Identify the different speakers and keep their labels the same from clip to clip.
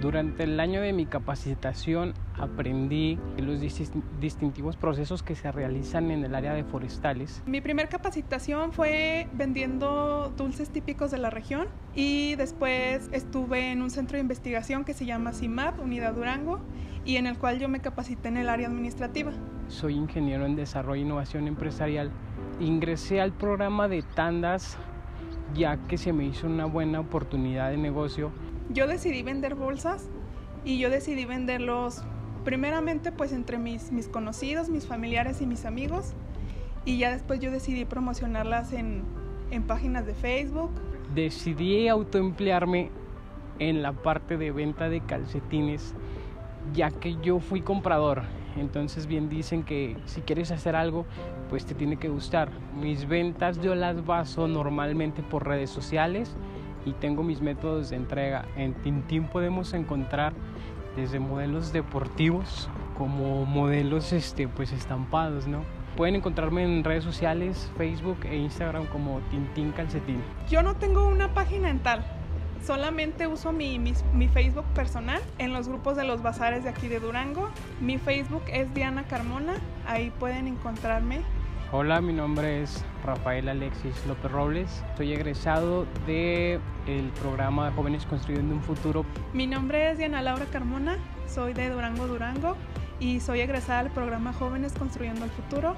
Speaker 1: Durante el año de mi capacitación aprendí los distintivos procesos que se realizan en el área de forestales.
Speaker 2: Mi primer capacitación fue vendiendo dulces típicos de la región y después estuve en un centro de investigación que se llama CIMAP, Unidad Durango, y en el cual yo me capacité en el área administrativa.
Speaker 1: Soy ingeniero en desarrollo e innovación empresarial. Ingresé al programa de tandas ya que se me hizo una buena oportunidad de negocio.
Speaker 2: Yo decidí vender bolsas y yo decidí venderlos primeramente pues entre mis, mis conocidos, mis familiares y mis amigos. Y ya después yo decidí promocionarlas en, en páginas de Facebook.
Speaker 1: Decidí autoemplearme en la parte de venta de calcetines ya que yo fui comprador. Entonces bien dicen que si quieres hacer algo, pues te tiene que gustar. Mis ventas yo las baso normalmente por redes sociales y tengo mis métodos de entrega. En Tintín podemos encontrar desde modelos deportivos como modelos este, pues estampados, ¿no? Pueden encontrarme en redes sociales, Facebook e Instagram como Tintín Calcetín.
Speaker 2: Yo no tengo una página en tal, solamente uso mi, mi, Facebook personal en los grupos de los bazares de aquí de Durango. Mi Facebook es Diana Carmona, ahí pueden encontrarme
Speaker 1: Hola, mi nombre es Rafael Alexis López Robles. Soy egresado del el programa de Jóvenes Construyendo un Futuro.
Speaker 2: Mi nombre es Diana Laura Carmona, soy de Durango, Durango y soy egresada del programa Jóvenes Construyendo el Futuro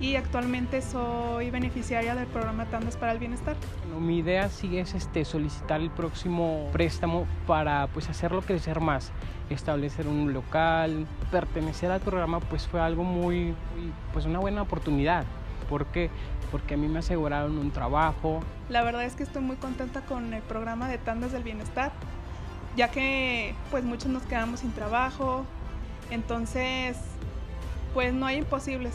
Speaker 2: y actualmente soy beneficiaria del programa Tandas para el Bienestar.
Speaker 1: mi idea sí es este, solicitar el próximo préstamo para pues, hacerlo crecer más, establecer un local, pertenecer al programa pues fue algo muy, pues una buena oportunidad. ¿Por qué? Porque a mí me aseguraron un trabajo.
Speaker 2: La verdad es que estoy muy contenta con el programa de Tandas del Bienestar, ya que pues muchos nos quedamos sin trabajo, entonces pues no hay imposibles.